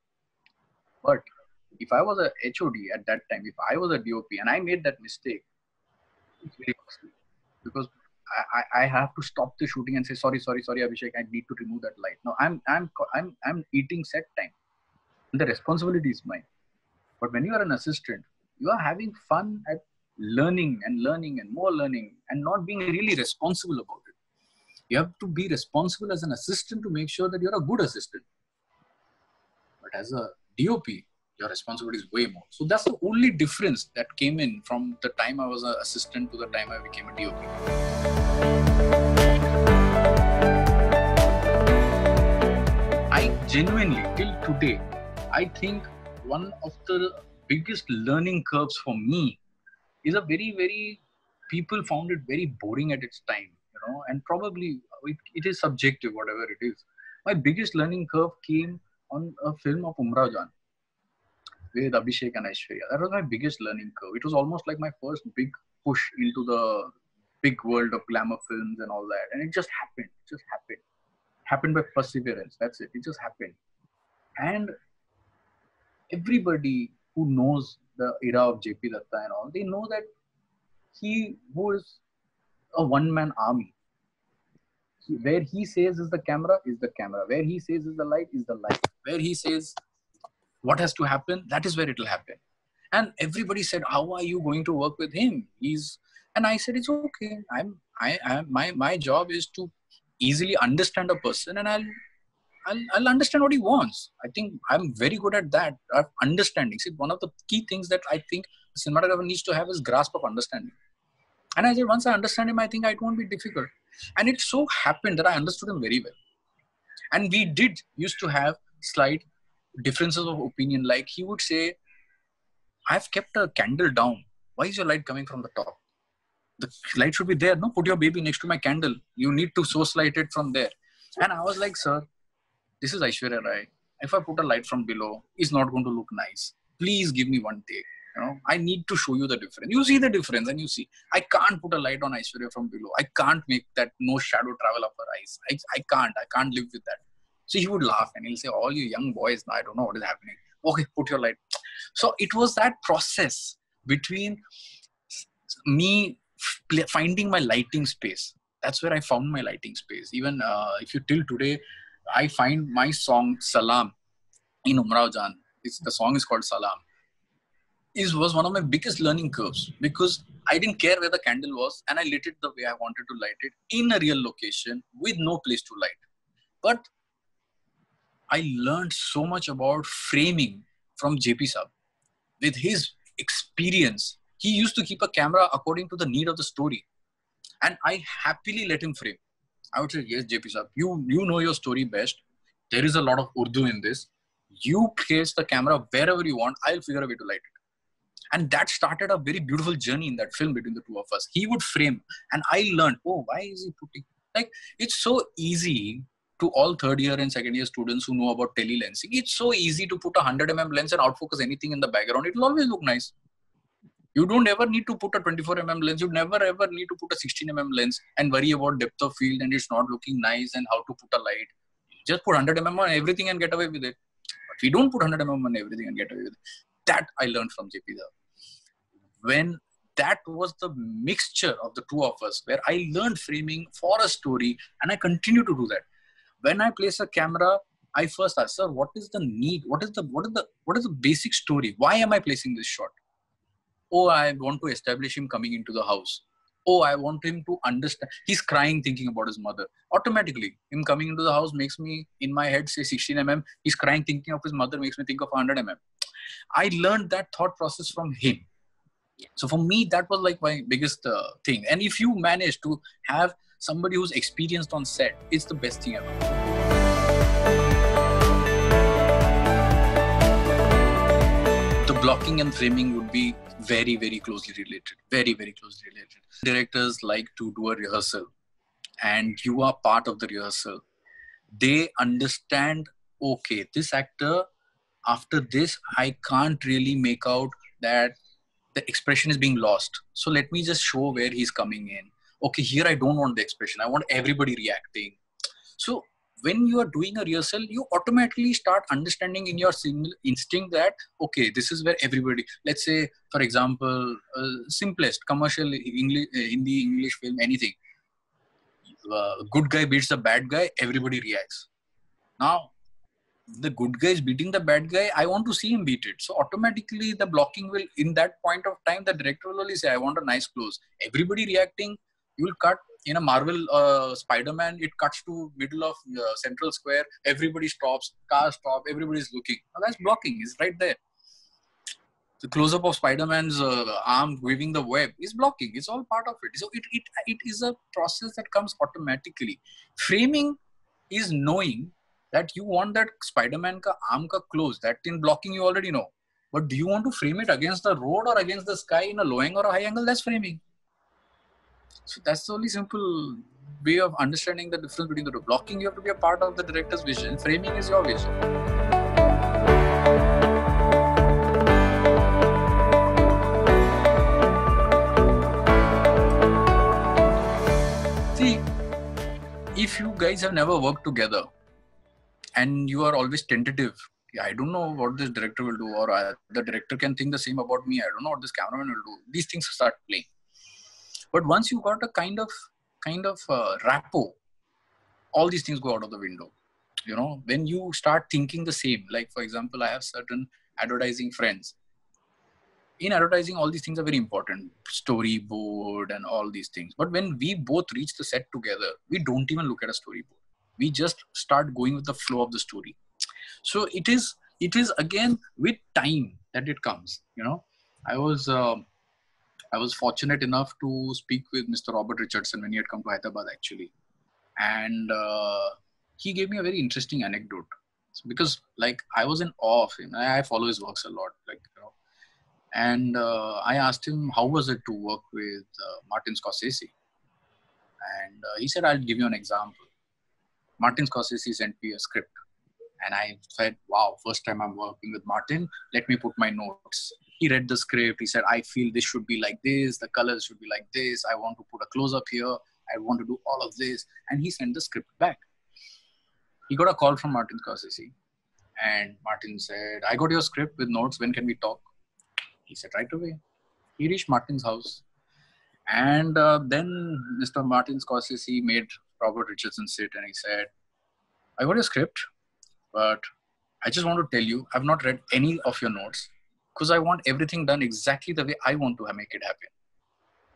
But if I was a HOD at that time, if I was a DOP and I made that mistake, it's very costly because I, I have to stop the shooting and say sorry, sorry, sorry, Abhishek. I need to remove that light. No, I'm I'm I'm I'm eating set time the responsibility is mine. But when you are an assistant, you are having fun at learning and learning and more learning and not being really responsible about it. You have to be responsible as an assistant to make sure that you're a good assistant. But as a DOP, your responsibility is way more. So that's the only difference that came in from the time I was an assistant to the time I became a DOP. I genuinely, till today, I think one of the biggest learning curves for me is a very, very people found it very boring at its time, you know, and probably it, it is subjective whatever it is. My biggest learning curve came on a film of umrao jan with abhishek and aishwarya. That was my biggest learning curve. It was almost like my first big push into the big world of glamour films and all that. And it just happened. It just happened. Happened by perseverance. That's it. It just happened. And everybody who knows the era of jp dutta and all they know that he was a one man army. He, where he says is the camera, is the camera. Where he says is the light, is the light. Where he says what has to happen, that is where it will happen. And everybody said, How are you going to work with him? He's and I said, It's okay. I'm I am my my job is to easily understand a person and I'll I'll, I'll understand what he wants. I think I'm very good at that, understanding. See, one of the key things that I think a cinematographer needs to have is grasp of understanding. And I said, once I understand him, I think it won't be difficult. And it so happened that I understood him very well. And we did used to have slight differences of opinion. Like he would say, I've kept a candle down. Why is your light coming from the top? The light should be there. No, put your baby next to my candle. You need to source light it from there. And I was like, sir, this is Aishwarya Rai. If I put a light from below, it's not going to look nice. Please give me one take. You know, I need to show you the difference. You see the difference, and you see. I can't put a light on Aishwarya from below. I can't make that no shadow travel up her eyes. I, I can't. I can't live with that. So he would laugh and he'll say, "All you young boys, I don't know what is happening. Okay, put your light." So it was that process between me finding my lighting space. That's where I found my lighting space. Even uh, if you till today, I find my song Salam in Umrao Jan. It's, the song is called Salam is was one of my biggest learning curves because I didn't care where the candle was and I lit it the way I wanted to light it in a real location with no place to light. But I learned so much about framing from JP Saab. With his experience, he used to keep a camera according to the need of the story. And I happily let him frame. I would say, yes, JP Saab, you, you know your story best. There is a lot of Urdu in this. You place the camera wherever you want. I'll figure a way to light it and that started a very beautiful journey in that film between the two of us he would frame and i learned oh why is he putting like it's so easy to all third year and second year students who know about tele lensing it's so easy to put a 100 mm lens and outfocus anything in the background it will always look nice you don't ever need to put a 24 mm lens. You never ever need to put a 16 mm lens and worry about depth of field and it's not looking nice and how to put a light. Just put 100 mm on everything and get away with it. But we don't put 100 mm on everything and get away with it. That i learned from jp Saab when that was the mixture of the two of us where i learned framing for a story and i continue to do that. When i place a camera i first ask sir what is the need? What is the what is the what is the basic story? Why am i placing this shot oh i want to establish him coming into the house. Oh i want him to understand. He's crying thinking about his mother. Automatically him coming into the house makes me in my head say 16 mm he's crying thinking of his mother makes me think of 100 mm i learned that thought process from him. So for me that was like my biggest uh, thing. And if you manage to have somebody who's experienced on set it's the best thing ever blocking and framing would be very very closely related very very closely related directors like to do a rehearsal and you are part of the rehearsal they understand okay this actor after this i can't really make out that the expression is being lost. So let me just show where he's coming in. Okay, here I don't want the expression. I want everybody reacting. So when you are doing a rehearsal, you automatically start understanding in your single instinct that okay, this is where everybody. Let's say, for example, uh, simplest commercial English, uh, Hindi English film, anything. Uh, good guy beats the bad guy, everybody reacts. Now the good guy is beating the bad guy, I want to see him beat it. So automatically the blocking will, in that point of time, the director will only say, I want a nice close. Everybody reacting, you will cut in a Marvel uh, Spider-Man, it cuts to middle of uh, central square. Everybody stops, car stop, everybody is looking. Now that's blocking. It's right there. The close-up of Spider-Man's uh, arm weaving the web is blocking. It's all part of it. So it, it, it is a process that comes automatically. Framing is knowing that you want that Spider-Man ka arm ka close. That in blocking you already know. But do you want to frame it against the road or against the sky in a low angle or a high angle? That's framing. So that's the only simple way of understanding the difference between the two. Blocking, you have to be a part of the director's vision. Framing is your vision. See, if you guys have never worked together and you are always tentative i don't know what this director will do or uh, the director can think the same about me i don't know what this cameraman will do these things start playing but once you got a kind of kind of uh, rapport all these things go out of the window. You know when you start thinking the same like for example i have certain advertising friends. In advertising all these things are very important storyboard and all these things. But when we both reach the set together we don't even look at a storyboard. We just start going with the flow of the story. So it is it is again with time that it comes you know. I was uh, i was fortunate enough to speak with mr robert richardson when he had come to hyderabad actually and uh, he gave me a very interesting anecdote so because like i was in awe of him i follow his works a lot like you know and uh, I asked him how was it to work with uh, Martin Scorsese, and uh, he said, "I'll give you an example. Martin Scorsese sent me a script, and I said, "Wow, first time I'm working with Martin. Let me put my notes." He read the script. He said, "I feel this should be like this. The colors should be like this. I want to put a close up here. I want to do all of this." And he sent the script back. He got a call from Martin Scorsese, and Martin said, "I got your script with notes. When can we talk?" He said, right away. He reached Martin's house. And uh, then Mr. Martin Scorsese made Robert Richardson sit and he said, I got a script, but I just want to tell you, I've not read any of your notes because I want everything done exactly the way I want to make it happen.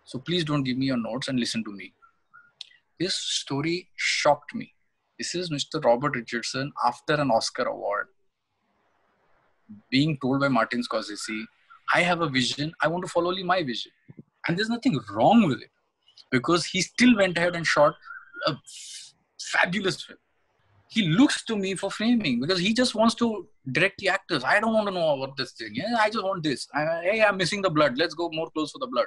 So please don't give me your notes and listen to me. This story shocked me. This is Mr. Robert Richardson after an Oscar award being told by Martin Scorsese I have a vision. I want to follow only my vision. And there's nothing wrong with it because he still went ahead and shot a fabulous film. He looks to me for framing because he just wants to direct the actors. I don't want to know about this thing. Yeah, I just want this. I, hey, I'm missing the blood. Let's go more close for the blood.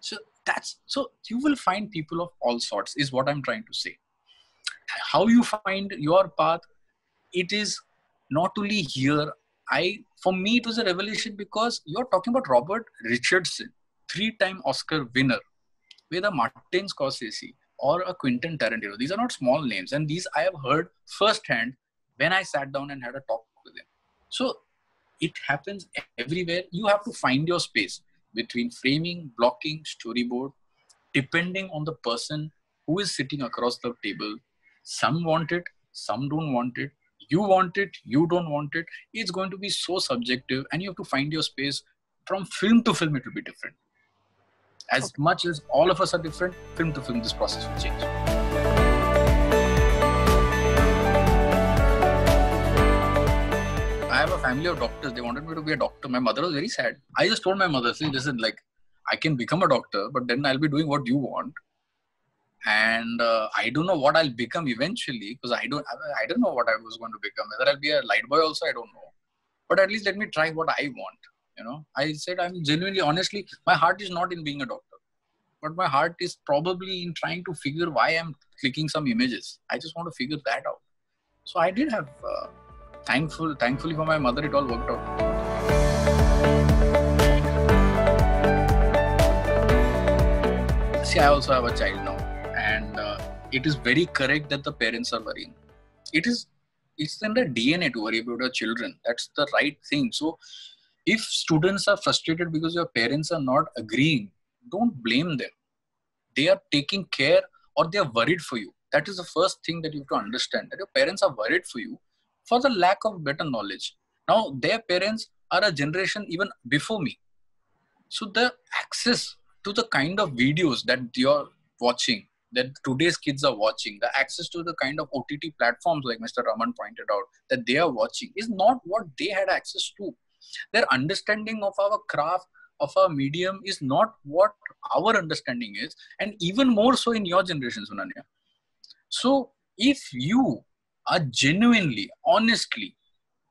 So that's so you will find people of all sorts, is what I'm trying to say. How you find your path, it is not only here I, for me, it was a revelation because you're talking about Robert Richardson, three-time Oscar winner, with a Martin Scorsese or a Quentin Tarantino. These are not small names, and these I have heard firsthand when I sat down and had a talk with him. So it happens everywhere. You have to find your space between framing, blocking, storyboard, depending on the person who is sitting across the table. Some want it, some don't want it you want it you don't want it it's going to be so subjective and you have to find your space from film to film it will be different as okay. much as all of us are different film to film this process will change i have a family of doctors they wanted me to be a doctor my mother was very sad i just told my mother see listen like i can become a doctor but then i'll be doing what you want and uh, I don't know what I'll become eventually because I don't I don't know what I was going to become. Whether I'll be a light boy also, I don't know. But at least let me try what I want. You know, I said I'm genuinely, honestly, my heart is not in being a doctor, but my heart is probably in trying to figure why I'm clicking some images. I just want to figure that out. So I did have uh, thankful, thankfully for my mother, it all worked out. See, I also have a child now and uh, it is very correct that the parents are worrying it is it's in the dna to worry about our children that's the right thing so if students are frustrated because your parents are not agreeing don't blame them they are taking care or they are worried for you that is the first thing that you have to understand that your parents are worried for you for the lack of better knowledge now their parents are a generation even before me so the access to the kind of videos that you're watching that today's kids are watching, the access to the kind of OTT platforms like Mr. Raman pointed out that they are watching is not what they had access to. Their understanding of our craft, of our medium is not what our understanding is, and even more so in your generation, Sunanya. So if you are genuinely, honestly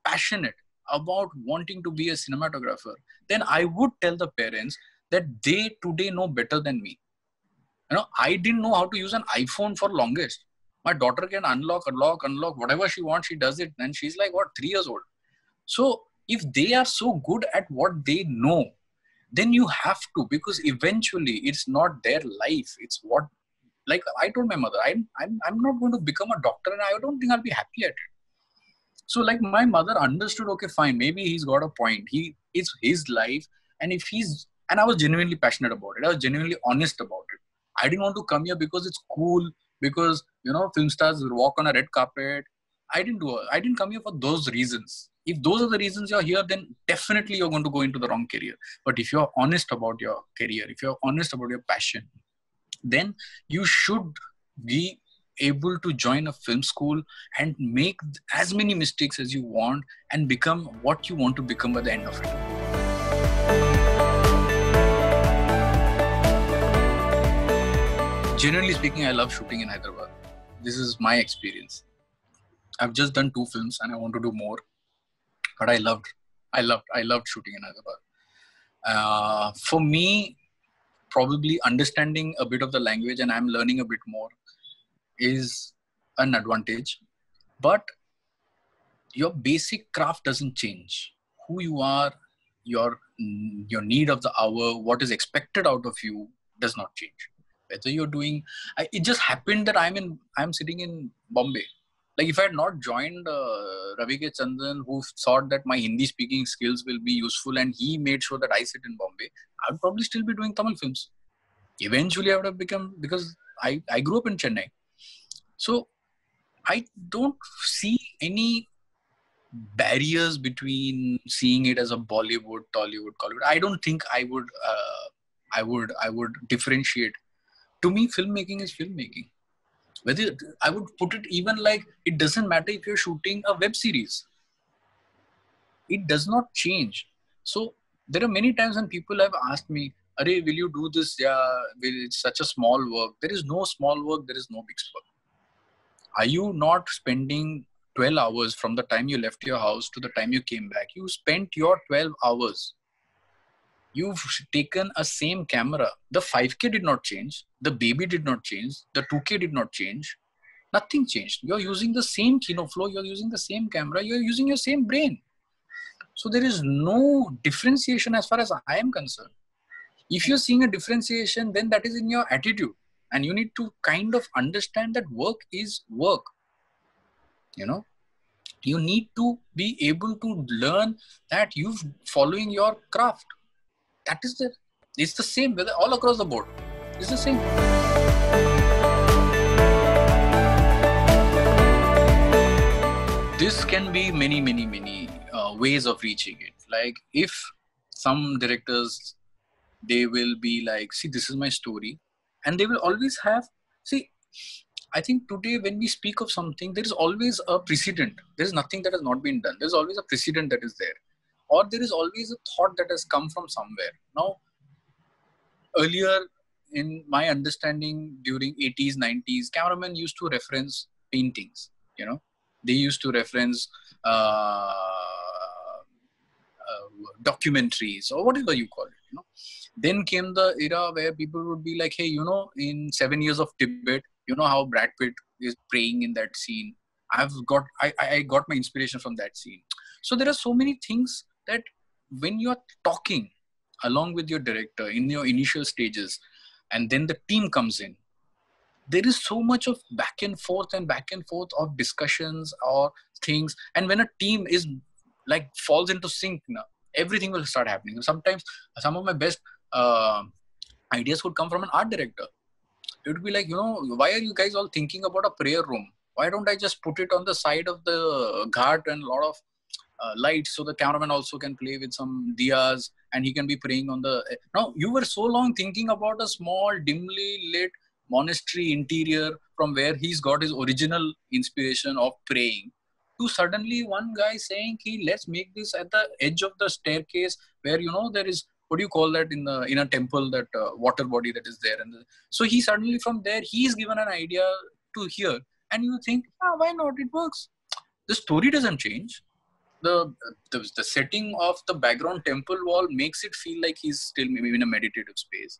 passionate about wanting to be a cinematographer, then I would tell the parents that they today know better than me You know, I didn't know how to use an iPhone for longest. My daughter can unlock, unlock, unlock, whatever she wants, she does it. And she's like, what, three years old? So if they are so good at what they know, then you have to, because eventually it's not their life. It's what, like I told my mother, I'm, I'm, I'm not going to become a doctor and I don't think I'll be happy at it. So like my mother understood, okay, fine, maybe he's got a point. He, it's his life. And if he's, and I was genuinely passionate about it. I was genuinely honest about it. I didn't want to come here because it's cool, because you know film stars walk on a red carpet. I didn't do. I didn't come here for those reasons. If those are the reasons you're here, then definitely you're going to go into the wrong career. But if you're honest about your career, if you're honest about your passion, then you should be able to join a film school and make as many mistakes as you want and become what you want to become by the end of it. generally speaking, I love shooting in Hyderabad. This is my experience. I've just done two films and I want to do more, but I loved, I loved, I loved shooting in Hyderabad. Uh, for me, probably understanding a bit of the language and I'm learning a bit more is an advantage, but your basic craft doesn't change. Who you are, your your need of the hour, what is expected out of you does not change whether you're doing it just happened that i'm in i'm sitting in bombay like if i had not joined uh, ravi k. Chandran who thought that my hindi speaking skills will be useful and he made sure that i sit in bombay i would probably still be doing tamil films. Eventually i would have become because i i grew up in chennai. So i don't see any barriers between seeing it as a bollywood tollywood hollywood i don't think i would uh, i would i would differentiate. To me filmmaking is filmmaking whether i would put it even like it doesn't matter if you're shooting a web series. It does not change. So there are many times when people have asked me Are, will you do this? Yeah it's such a small work. There is no small work there is no big work. Are you not spending 12 hours from the time you left your house to the time you came back? You spent your 12 hours you've taken a same camera. The 5k did not change. The baby did not change. The 2k did not change. Nothing changed. You're using the same Kino Flo you're using the same camera. You're using your same brain. So there is no differentiation as far as i am concerned. If you're seeing a differentiation then that is in your attitude. And you need to kind of understand that work is work. You know? You need to be able to learn that you've following your craft that is the it's the same whether all across the board. It's the same. This can be many many many uh, ways of reaching it. Like if some directors they will be like see this is my story and they will always have see i think today when we speak of something there is always a precedent. There is nothing that has not been done. There's always a precedent that is there or there is always a thought that has come from somewhere. Now earlier in my understanding during 80s 90s cameramen used to reference paintings you know. They used to reference uh, uh, documentaries or whatever you call it you know. Then came the era where people would be like hey you know in seven years of tibet you know how brad pitt is praying in that scene? I've got i i got my inspiration from that scene. So there are so many things that when you're talking along with your director in your initial stages and then the team comes in there is so much of back and forth and back and forth of discussions or things. And when a team is like falls into sync now everything will start happening. Sometimes some of my best uh, ideas would come from an art director. It would be like you know why are you guys all thinking about a prayer room? Why don't i just put it on the side of the ghat and a lot of uh, lights so the cameraman also can play with some diyas and he can be praying on the now you were so long thinking about a small dimly lit monastery interior from where he's got his original inspiration of praying to suddenly one guy saying he let's make this at the edge of the staircase where you know there is what do you call that in the in a temple that uh, water body that is there and the, so he suddenly from there he's given an idea to here and you think ah, why not? It works. The story doesn't change the, the the setting of the background temple wall makes it feel like he's still maybe in a meditative space.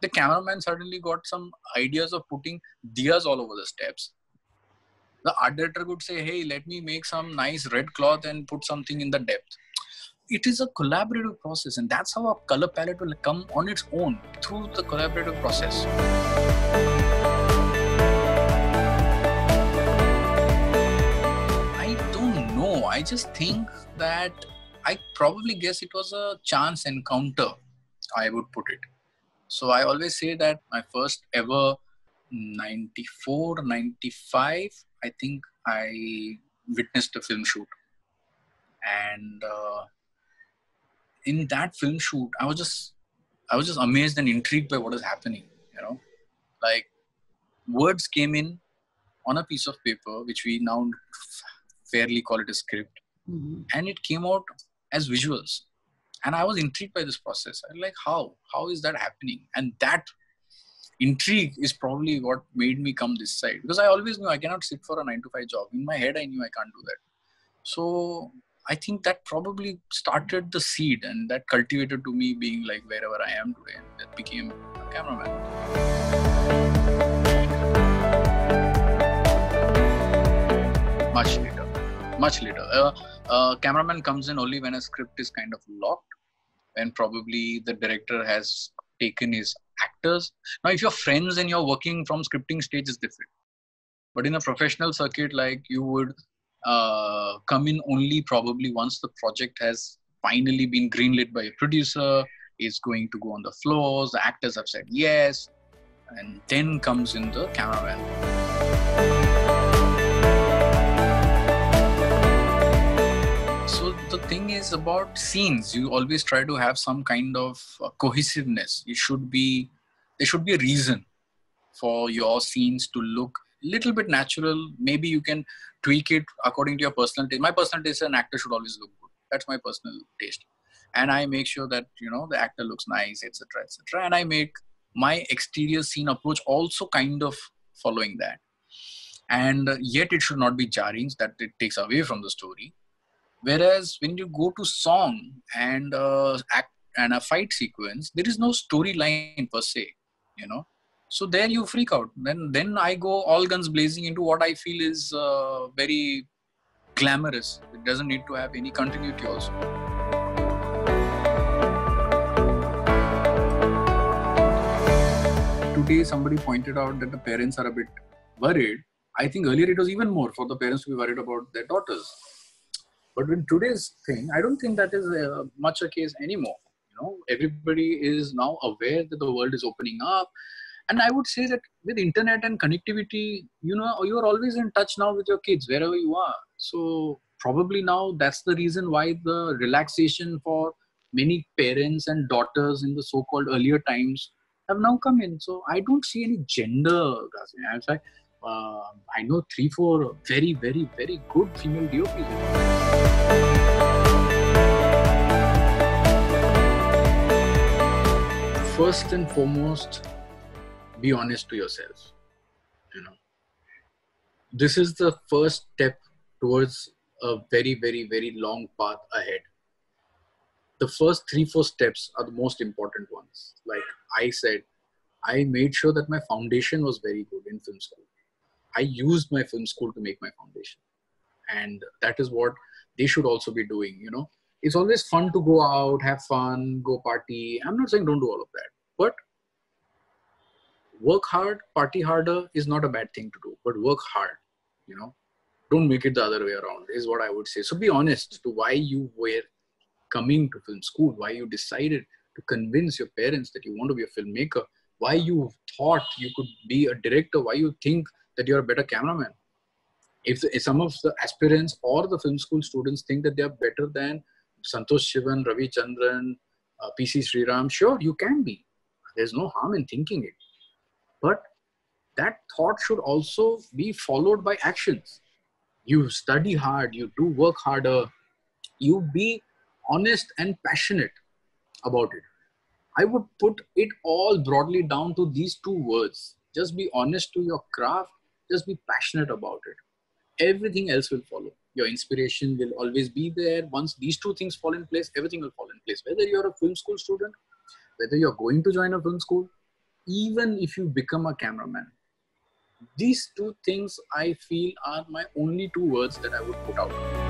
The cameraman suddenly got some ideas of putting diyas all over the steps. The art director could say hey let me make some nice red cloth and put something in the depth. It is a collaborative process and that's how a color palette will come on its own through the collaborative process i just think that i probably guess it was a chance encounter i would put it. So i always say that my first ever 94 95 i think i witnessed a film shoot. And uh, in that film shoot i was just i was just amazed and intrigued by what is happening you know? Like words came in on a piece of paper which we now fairly call it a script. Mm-hmm. and it came out as visuals. And i was intrigued by this process. I'm like how? How is that happening? And that intrigue is probably what made me come this side. Because i always knew i cannot sit for a 9 to 5 job. In my head i knew i can't do that. So I think that probably started the seed and that cultivated to me being like wherever I am today. And that became a cameraman. Much later. Uh, uh, cameraman comes in only when a script is kind of locked and probably the director has taken his actors. Now, if you're friends and you're working from scripting stage is different. But in a professional circuit, like you would uh, come in only probably once the project has finally been greenlit by a producer is going to go on the floors the actors have said yes and then comes in the cameraman is about scenes you always try to have some kind of uh, cohesiveness it should be there should be a reason for your scenes to look little bit natural maybe you can tweak it according to your personal taste. My personal taste, an actor should always look good. That's my personal taste, and I make sure that you know the actor looks nice, etc., etc. And I make my exterior scene approach also kind of following that. And yet, it should not be jarring. That it takes away from the story. Whereas when you go to song and uh, act and a fight sequence, there is no storyline per se. You know, so there you freak out. Then then i go all guns blazing into what i feel is uh, very glamorous. It doesn't need to have any continuity also. Today somebody pointed out that the parents are a bit worried. I think earlier it was even more for the parents to be worried about their daughters but in today's thing i don't think that is uh, much a case anymore you know. Everybody is now aware that the world is opening up. And i would say that with internet and connectivity you know you're always in touch now with your kids wherever you are. So probably now that's the reason why the relaxation for many parents and daughters in the so-called earlier times have now come in. So i don't see any gender in fact uh, i know three four very very very good female dops first and foremost be honest to yourself you know. This is the first step towards a very very very long path ahead. The first three four steps are the most important ones. Like i said i made sure that my foundation was very good in film school i used my film school to make my foundation. And that is what they should also be doing you know. It's always fun to go out have fun go party. I'm not saying don't do all of that. But work hard, party harder is not a bad thing to do, but work hard, you know. Don't make it the other way around, is what I would say. So be honest to why you were coming to film school, why you decided to convince your parents that you want to be a filmmaker, why you thought you could be a director, why you think that you're a better cameraman. If, if some of the aspirants or the film school students think that they are better than Santosh Sivan, Ravi Chandran, uh, PC Sriram, sure, you can be. There's no harm in thinking it but that thought should also be followed by actions you study hard you do work harder you be honest and passionate about it i would put it all broadly down to these two words just be honest to your craft just be passionate about it. Everything else will follow. Your inspiration will always be there. Once these two things fall in place everything will fall in place. Whether you're a film school student whether you're going to join a film school even if you become a cameraman these two things i feel are my only two words that i would put out